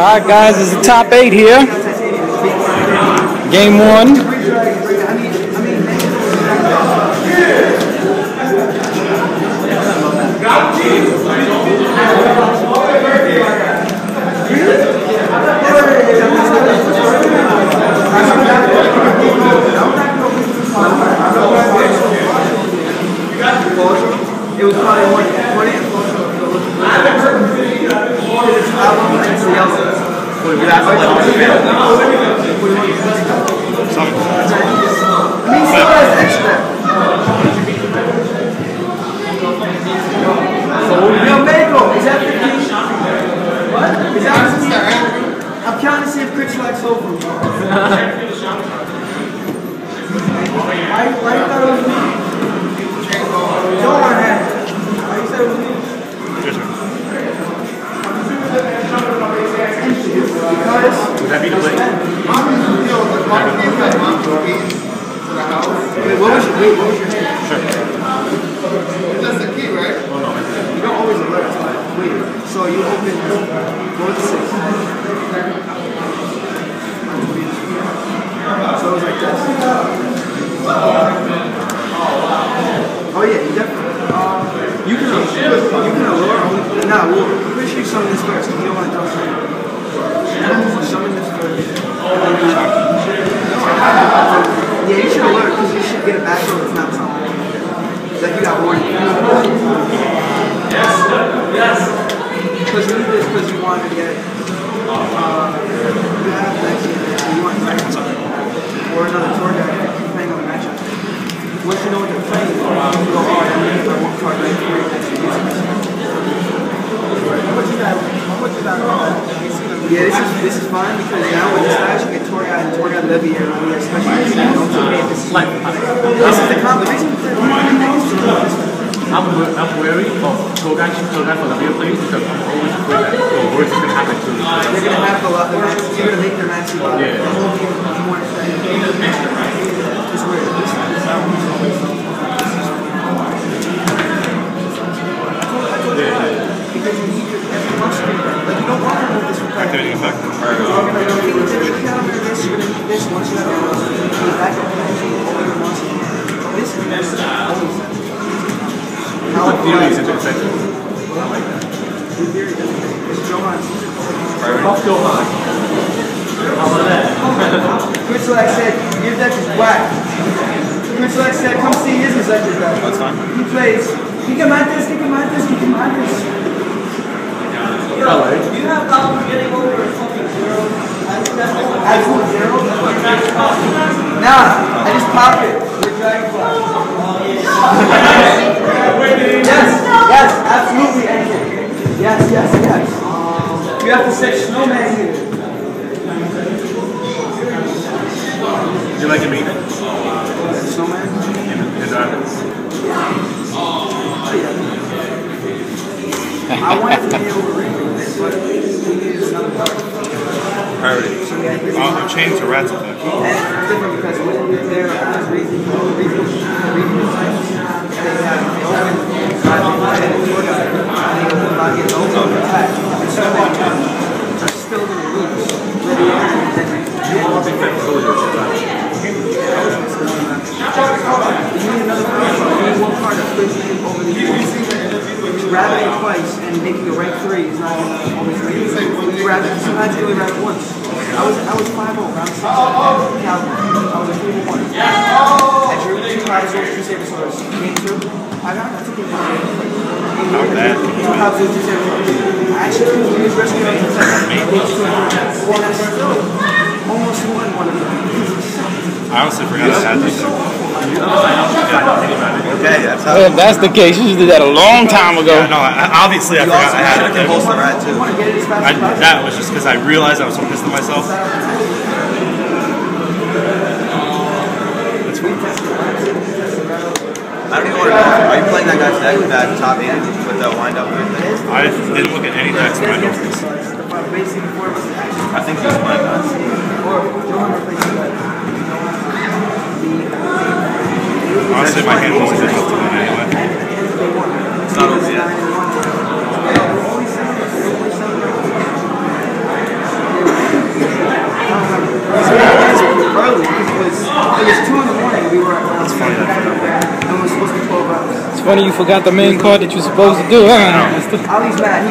All right, guys, is the top eight here. Game one. It was probably one twenty. It's album and everybody else's. I mean, still has extra. Yo, Mako, is that 15? What? Is that 15? I'm counting to see if Chris likes soul food. Why, why you thought it was me? Don't run ahead. Why said it was me? That's the key, right? You don't always alert wait. So you open, go to six. Oh yeah, you can, you can only. Nah, we'll this first. 'cause You don't want to jump. Summon this first. Yeah, you should alert because you should get it back when it's not something. Like you got warned. Yes. Yes. Because you need this because you want to get. Uh, you have next year. You want or another tour guide depending on the matchup. Once you know what they're playing, you go hard and you one card right here next to you. Yeah, this is this is fine because now with this match you guide and tour guide levy and we are special. This is the combination. I'm, I'm wary of tour guide, tour guide for the real players because I'm always afraid that the worst can happen to me. They're gonna have the lot. They're gonna make their match. Yeah. The whole this once you have need backup energy over a while. This is always how What theory is it effective? Your theory is Johan. Off Johan. How about that? Chris said, your deck is whack. Like said, come see his executive deck. That's fine. He plays Gigamantis, Gigamantis, Gigamantis. Alright. You have problems getting over fucking zero. I just pop it Dragonfly. yes, yes, absolutely enter. Yes, yes, yes. You have to say snowman here. Do you like it mean? Snowman? In, in, I wanted to be able to read this, but we needed another card. This. Uh, chain to rats effect. And it's different because when you're there, as reading, reading, reading the times, they have open, five, and the tour guide, and they open by getting open attack. And so they are still going to lose. Whether you are Big fan of soldiers. You need another card. You need one card that plays you over the years. Grabbing it twice and making a right three is not always great. You sometimes you only grab it once. I was I was 5 0 round 6 Calvin. I was a 3 1. I drew two Kaiser's, two. Game 2. I got I took it one. Bad Two Kaiser's, two Sabersaurus. I actually couldn't rescue on the second. And I still almost won one of them. I honestly forgot I had this. Okay, that's how. Well, if that's the case, you should did that a long time ago. Yeah, no, I, obviously I You forgot I had should it. have compulsed the rat too. want to get it as fast I, that was just because I realized I was so pissed at myself. I don't even want to know. Are you playing that guy's deck with that top end with the wind up weird thing? I didn't look at any decks in my notes. I think he's playing that. my hand wasn't. It's not over yet. It's funny you forgot the main card that you're supposed to do, huh?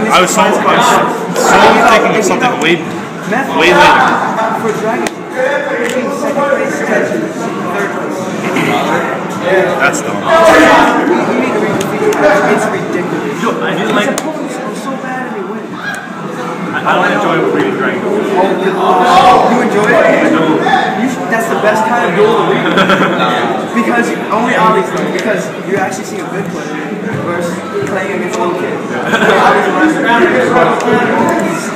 I was so, I was so thinking of something way, way later. That's dumb. He, he made the. It's ridiculous. Yo, I didn't like. so bad and they win. I, don't enjoy reading Dragon. Oh, you enjoy it? You that's the best kind of duel to read. because only though. Because you actually see a good player versus playing against little kids. Ali's the last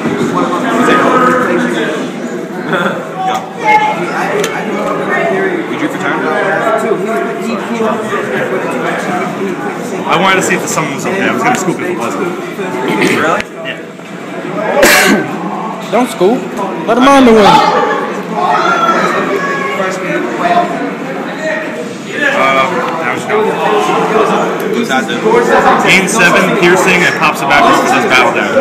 He's one of my favorites. Like, he- I, I don't know the right theory. You drew for turn? Too. He, he came up with it for the direction. He, he played the same. To see if the sun was okay. I was gonna scoop it if it wasn't. Really? Don't scoop. Let him on the win. First Uh, now it's going. Who's that dude? Gain seven, piercing, and pops it back just because battle damage.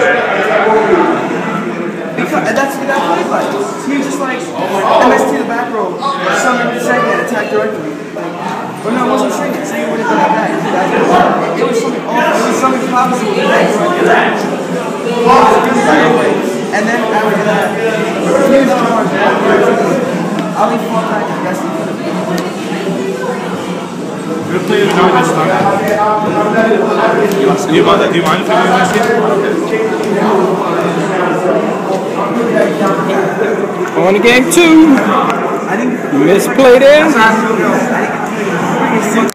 Because, and that's what that played like. He was just like, MST the back row, summon the second and attack directly. Like, or no, it wasn't second. Second would have done that back. That- It was something awful. It was something opposite with the next And then after that, huge charge. Ali fought back and guess he could have play to join this time. Do you mind? Do you mind if we win? On to game two. I think Misplay there. I think